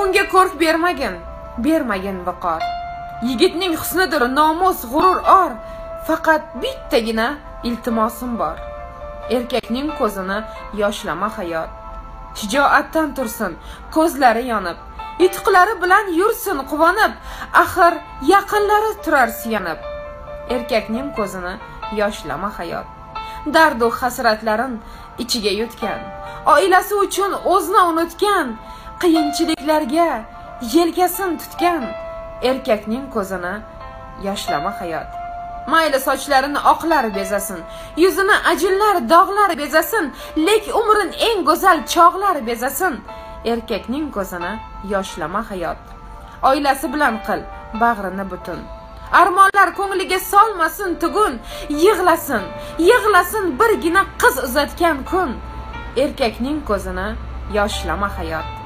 unga ko'rk bermagin bermagin viqor. Yigitning husnidir nomus g'urur or. Faqat bittagina iltimosim bor. Erkakning ko'zini yoshlama hayot. Shijoatdan tursin ko'zlari yonib. Yutuqlari bilan yursin quvonib. Axir yaqinlari turar suyanib. Erkakning ko'zini yoshlama hayot. Dardu hasratlarin ichiga yutgan. Oilasi uchun o'zini unutgan. Qiyinchiliklarga yelkasin tutgan erkakning ko'zini yoshlama hayot. Mayli sochlarini oqlar bezasin yuzini ajinlar dog'lar bezasin lek umrin eng go'zal chog'lar bezasin. Erkakning ko'zini yoshlama hayot. Oilasi bilan qil bag'rini butun. Armonlar ko'ngliga solmasin tugun yig'lasin yig'lasin birgina qiz uzatgan kun. Erkakning ko'zini yoshlama hayot.